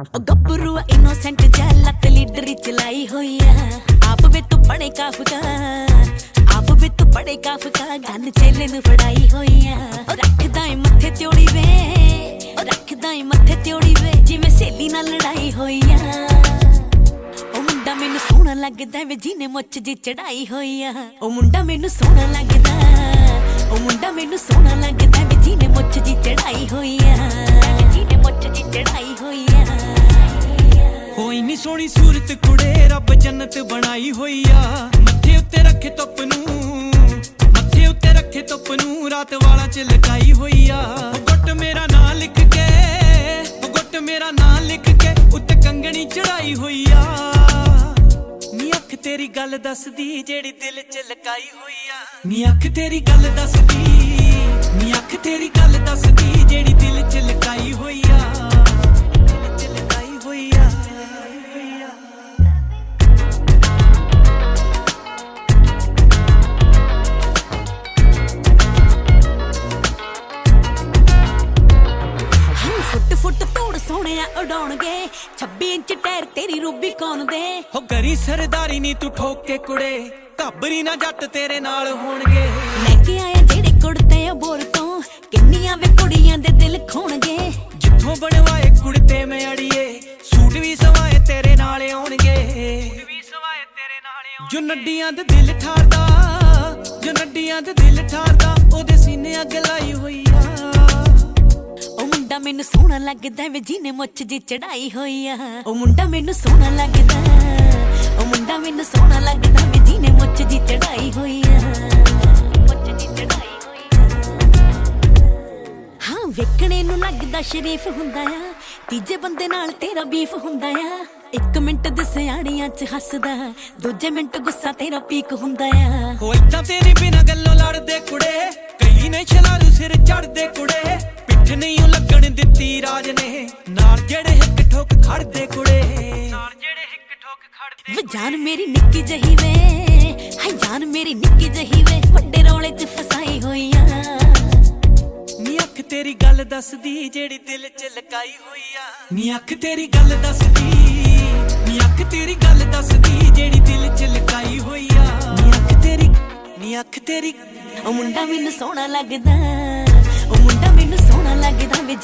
ਉਹ ਗੱਭਰੂ ਇਨੋਸੈਂਟ ਜਿਹਾ ਲੱਤ ਲੀਡਰ ਚਲਾਈ ਹੋਈ ਆ। ਆਪ ਵੇ ਤੂੰ ਬੜੇ ਕਾਫਕਾਰ ਆਪ ਵੇ ਤੂੰ ਬੜੇ ਕਾਫਕਾਰ ਗੰਨ ਚੇਲੇ ਨੂੰ ਫੜਾਈ ਹੋਈ ਆ। ਉਹ ਰੱਖਦਾ ਏ ਮੱਥੇ ਤਿਉੜੀ ਵੇ, ਉਹ ਰੱਖਦਾ ਏ ਮੱਥੇ ਤਿਉੜੀ ਵੇ, ਜਿਵੇਂ ਸੇਲੀ ਨਾਲ ਲੜਾਈ ਹੋਈ ਆ। ਉਹ ਮੁੰਡਾ ਮੈਨੂੰ ਸੋਹਣਾ ਲੱਗਦਾ ਵੇ, ਜਿਹਨੇ ਮੁੱਛ ਜੀ ਚੜਾਈ ਹੋਈ ਆ। ਉਹ ਮੁੰਡਾ ਮੈਨੂੰ ਸੋਹਣਾ ਲੱਗਦਾ, ਉਹ ਮੁੰਡਾ ਮੈਨੂੰ ਸੋਹਣਾ ਲੱਗਦਾ ਵੇ, ਜਿਹਨੇ ਮੁੱਛ ਜੀ ਚੜਾਈ ਹੋਈ ਆ। ਸੋਹਣੀ ਸੂਰਤ ਕੁੜੇ, ਰੱਬ ਜੰਨਤ ਬਣਾਈ ਹੋਈ ਆ। ਮੱਥੇ ਉੱਤੇ ਰੱਖੇ ਧੁੱਪ ਨੂੰ, ਮੱਥੇ ਉੱਤੇ ਰੱਖੇ ਧੁੱਪ ਨੂੰ, ਰਾਤ ਵਾਲਾ ਚ ਲਗਾਈ ਹੋਈ ਆ। ਗੁੱਟ ਮੇਰਾ ਨਾਂ ਲਿਖ ਕੇ ਗੁੱਟ ਮੇਰਾ ਨਾਂ ਲਿਖ ਕੇ, ਉੱਤੇ ਕੰਗਣੀ ਚੜਾਈ ਹੋਈ ਆ। ਨੀ ਅੱਖ ਤੇਰੀ ਗੱਲ ਦੱਸਦੀ, ਜਿਹੜੀ ਦਿਲ ਚ ਲਕਾਈ ਹੋਈ ਆ। ਨੀ ਅੱਖ ਤੇਰੀ ਗੱਲ ਦੱਸਦੀ, ਨੀ ਸੋਹਣਿਆ ਉਡਾਉਣਗੇ। 26 ਇੰਚ ਟਾਇਰ ਤੇਰੀ ਰੂਬੀ ਕੌਣ ਦੇ? ਹੋ ਗਰੀ ਸਰਦਾਰੀ ਨੀ ਤੂੰ ਠੋਕ ਕੇ ਕੁੜੇ ਘਾਬਰੀ ਨਾ ਜੱਟ ਤੇਰੇ ਨਾਲ ਹੋਣਗੇ। ਲੈ ਕੇ ਆਏ ਜਿਹੜੇ ਕੁੜਤੇ ਆ ਬੋਰ ਤੋਂ ਕਿੰਨੀਆਂ ਵੇ ਕੁੜੀਆਂ ਦੇ ਦਿਲ ਖੋਣਗੇ। ਜਿੱਥੋਂ ਬਣਵਾਏ ਕੁੜਤੇ ਮੈਂ ਅੜੀਏ ਸੂਟ ਵੀ ਸਵਾਏ ਤੇਰੇ ਨਾਲ ਆਉਣਗੇ। ਜੋ ਨੱਡੀਆਂ ਦੇ ਦਿਲ ਠਾਰਦਾ ਜੋ ਨੱਡੀਆਂ ਦੇ ਦਿਲ ਠਾਰਦਾ ਉਹਦੇ ਮੈਨੂੰ ਸੋਹਣਾ ਲੱਗਦਾ ਵੇ, ਜਿਹਨੇ ਮੁੱਛ ਜੀ ਚੜਾਈ ਹੋਈ ਆ। ਉਹ ਮੁੰਡਾ ਮੈਨੂੰ ਸੋਹਣਾ ਲੱਗਦਾ, ਉਹ ਮੁੰਡਾ ਮੈਨੂੰ ਸੋਹਣਾ ਲੱਗਦਾ ਵੇ, ਜਿਹਨੇ ਮੁੱਛ ਜੀ ਚੜਾਈ ਹੋਈ ਆ। ਹਾਂ, ਵੇਖਣੇ ਨੂੰ ਲੱਗਦਾ ਸ਼ਰੀਫ ਹੁੰਦਾ ਆ, ਤੀਜੇ ਬੰਦੇ ਨਾਲ ਤੇਰਾ ਬੀਫ ਹੁੰਦਾ ਆ। ਇੱਕ ਮਿੰਟ ਦੇ ਸਿਆਣੀਆਂ 'ਚ ਹੱਸਦਾ, ਦੂਜੇ ਮਿੰਟ ਗੁੱਸਾ ਤੇਰਾ ਪੀਕ ਹੁੰਦਾ ਆ। ਹੋ ਏਦਾਂ ਤੇਰੇ ਬਿਨਾ ਗੱਲੋਂ ਲੜਦੇ ਕੁੜੇ, ਕਈ ਨੇ ਛਲਾਰੂ ਸਿਰ ਚੜਦੇ ਕੁੜੇ। ਨਾਲ ਜਿਹੜੇ ਹਿੱਕ ਠੋਕ ਖੜਦੇ ਕੁੜੇ। ਨਾਲ ਜਿਹੜੇ ਹਿੱਕ ਠੋਕ ਖੜਦੇ ਵੇ ਜਾਨ ਮੇਰੀ ਨਿੱਕੀ ਜਹੀ ਵੇ ਹਾਏ ਜਾਨ ਮੇਰੀ ਨਿੱਕੀ ਜਹੀ ਵੇ ਵੱਡੇ ਰੌਲੇ 'ਚ ਫਸਾਈ ਹੋਈ ਆ ਨੀ ਅੱਖ ਤੇਰੀ ਗੱਲ ਦੱਸਦੀ ਜਿਹੜੀ ਦਿਲ 'ਚ ਲਕਾਈ ਹੋਈ ਆ ਨੀ ਅੱਖ ਤੇਰੀ ਗੱਲ ਦੱਸਦੀ ਨੀ ਅੱਖ ਤੇਰੀ ਗੱਲ ਦੱਸਦੀ ਜਿਹੜੀ ਦਿਲ 'ਚ ਲਕਾਈ ਹੋਈ ਆ ਨੀ ਅੱਖ ਤੇਰੀ ਨੀ ਅੱਖ ਤੇਰੀ। ਉਹ ਮੁੰਡਾ ਮੈਨੂੰ ਸੋਹਣਾ ਲੱਗਦਾ ਉਹ ਮੁੰਡਾ ਮੈਨੂੰ ਸੋਹਣਾ ਲੱਗਦਾ ਵੇ